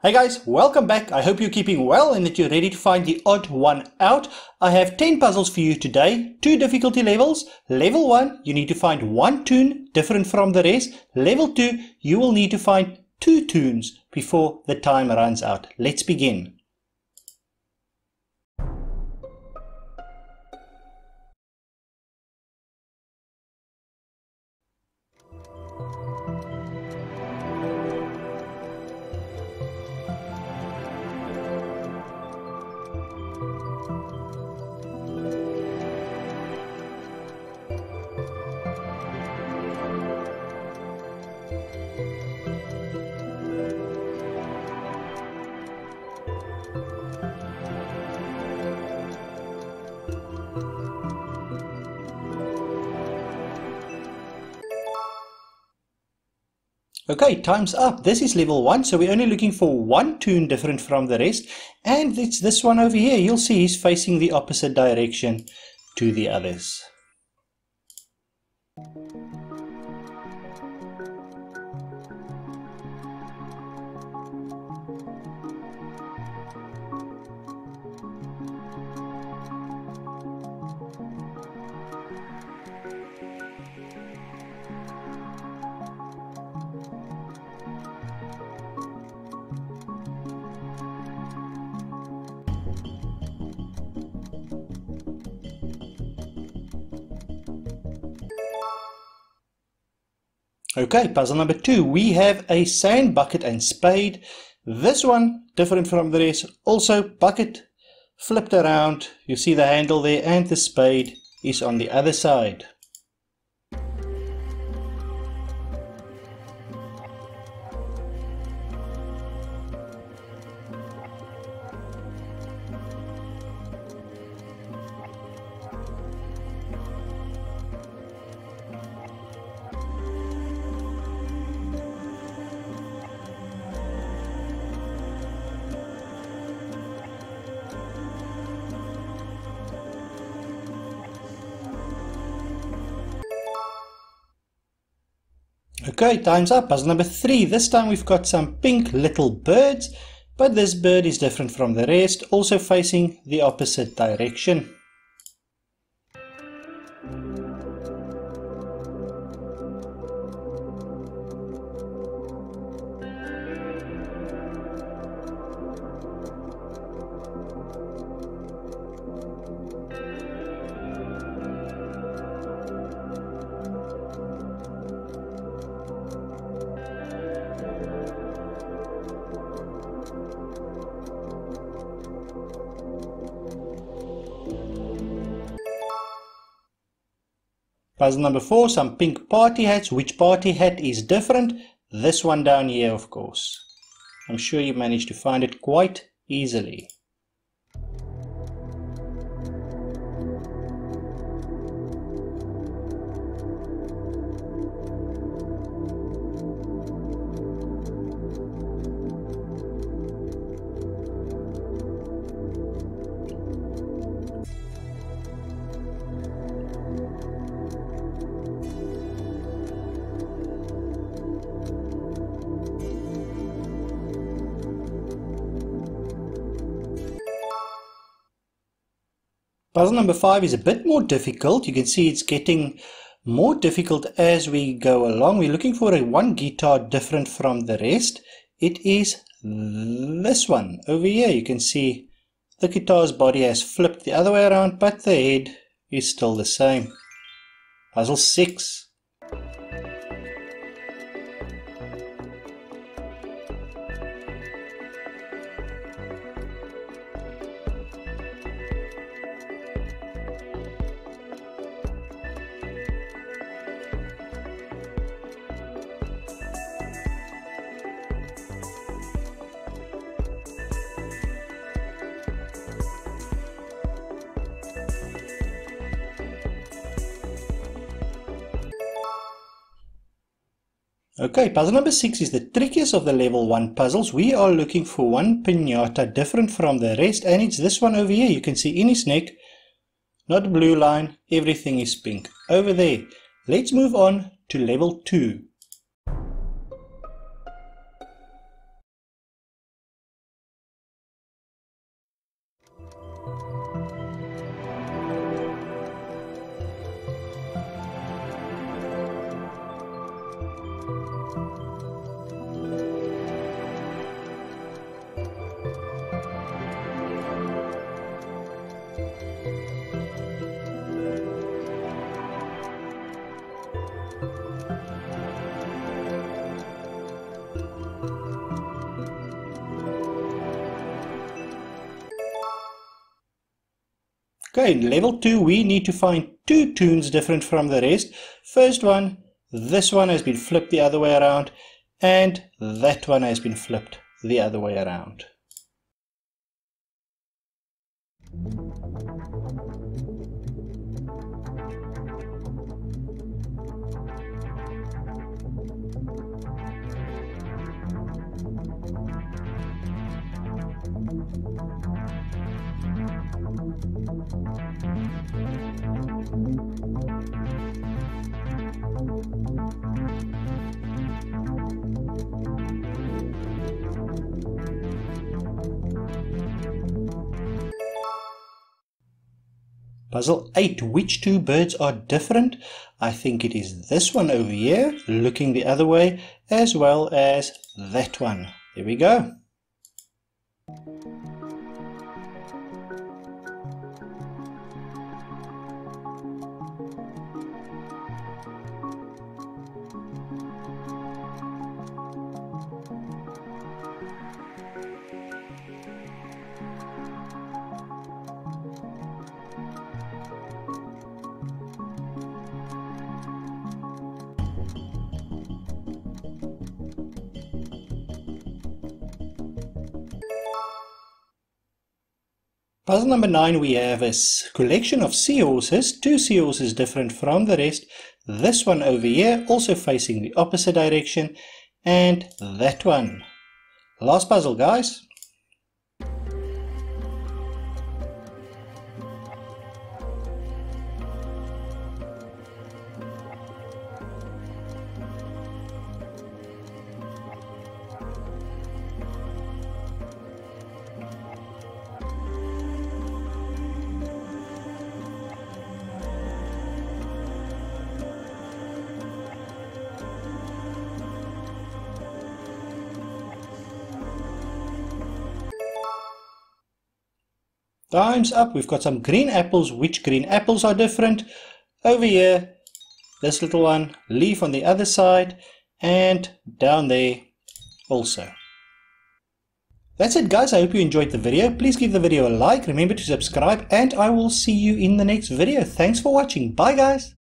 Hey guys, welcome back. I hope you're keeping well and that you're ready to find the odd one out. I have 10 puzzles for you today, two difficulty levels. Level 1, you need to find one toon different from the rest. Level 2, you will need to find two toons before the time runs out. Let's begin. Okay, time's up. This is level 1, so we're only looking for one toon different from the rest. And it's this one over here. You'll see he's facing the opposite direction to the others. Okay, puzzle number two. We have a sand bucket and spade. This one, different from the rest, also bucket flipped around. You see the handle there and the spade is on the other side. Okay, time's up. Puzzle number three. This time we've got some pink little birds, but this bird is different from the rest, also facing the opposite direction. Puzzle number four, some pink party hats. Which party hat is different? This one down here, of course. I'm sure you managed to find it quite easily. Puzzle number five is a bit more difficult. You can see it's getting more difficult as we go along. We're looking for a one guitar different from the rest. It is this one over here. You can see the guitar's body has flipped the other way around, but the head is still the same. Puzzle six. Okay, puzzle number six is the trickiest of the level one puzzles. We are looking for one pinata different from the rest, and it's this one over here. You can see in his neck, not blue line, everything is pink. Over there. Let's move on to level two. Okay, level 2 we need to find two toons different from the rest. First one, this one has been flipped the other way around and that one has been flipped the other way around. Puzzle 8. Which two birds are different? I think it is this one over here, looking the other way, as well as that one. There we go. Puzzle number nine, we have a collection of seahorses, two seahorses different from the rest. This one over here, also facing the opposite direction, and that one. Last puzzle, guys. Time's up. We've got some green apples. Which green apples are different? Over here, this little one, leaf on the other side, and down there also. That's it guys, I hope you enjoyed the video. Please give the video a like, remember to subscribe, and I will see you in the next video. Thanks for watching. Bye guys!